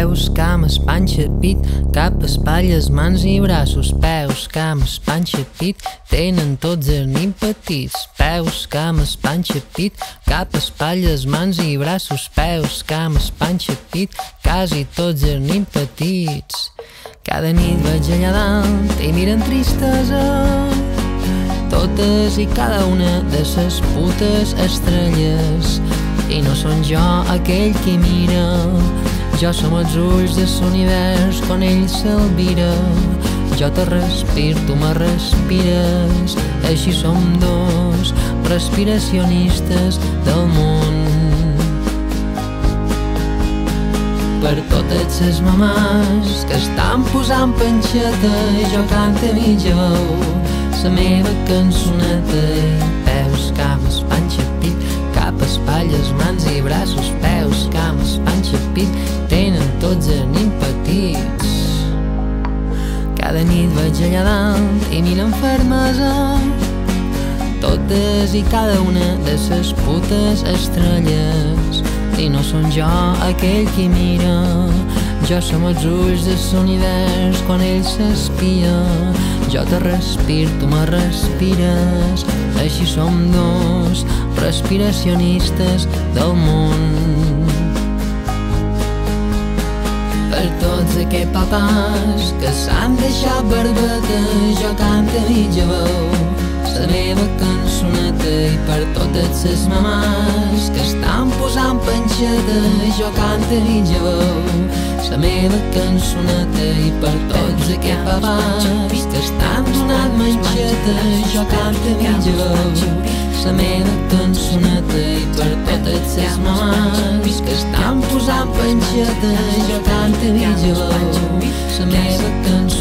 Peus, cames, panxa, pit, cap, espatlles, mans i braços. Peus, cames, panxa, pit, tenen tots els nim petits. Peus, cames, panxa, pit, cap, espatlles, mans i braços. Peus, cames, panxa, pit, quasi tots els nim petits. Cada nit vaig allà dalt i miren tristesa totes i cada una de ses putes estrelles i no són jo aquell qui mira jo som els ulls de l'univers quan ell s'alvira jo te respir, tu me respires. Així som dos respiracionistes del món. Per totes les mamàs que estan posant panxeta jo canto a mitja veu la meva cançoneta. I peus, cames, panxa, pit, cap, espatlles, mans i braços, peus, cames, panxa, pit, Cada nit vaig allà dalt i miren fermesa totes i cada una de ses putes estrelles i no són jo aquell qui mira jo som els ulls de l'univers quan ell s'espia jo te respir, tu me respires, així som dos respiracionistes del món. Aquests papàs que s'han deixat barbeta, jo canto mitja veu. La meva cançoneta i per totes les mamàs que estan posant panxeta, jo canto mitja veu. La meva cançoneta i per tots aquests papàs que estan donant menjeta jo canto mitja veu la meva cançoneta i per totes les mamàs que estan posant panxeta jo. Mitja veu la meva cançoneta